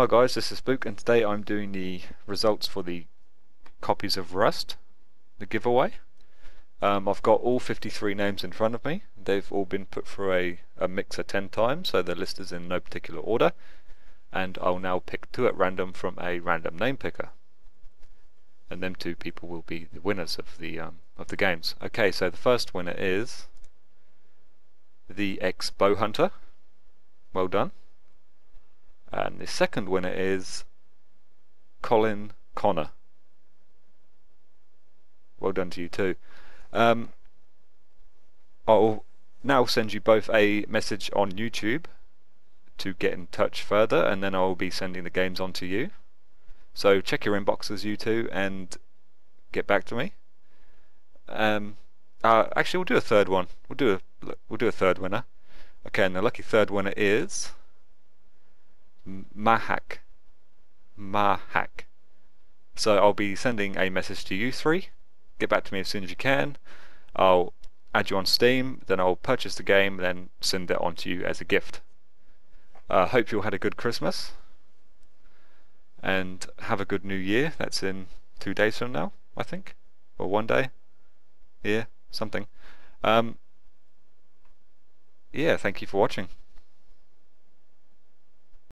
Hi guys, this is Spook and today I'm doing the results for the copies of Rust, the giveaway. Um, I've got all 53 names in front of me. They've all been put through a, a mixer 10 times, so the list is in no particular order. And I'll now pick two at random from a random name picker. And them two people will be the winners of the um, of the games. Okay, so the first winner is the ex bow hunter. Well done. And the second winner is Colin Connor. Well done to you too. Um, I'll now send you both a message on YouTube to get in touch further, and then I'll be sending the games on to you. So check your inboxes, you two, and get back to me. Um, uh, actually, we'll do a third one. We'll do a we'll do a third winner. Okay, and the lucky third winner is Mahak. Mahak. So I'll be sending a message to you three. Get back to me as soon as you can. I'll add you on Steam, then I'll purchase the game, then send it on to you as a gift. Uh, hope you all had a good Christmas. And have a good New Year. That's in two days from now, I think. Or one day. Yeah, something. Um, yeah, thank you for watching.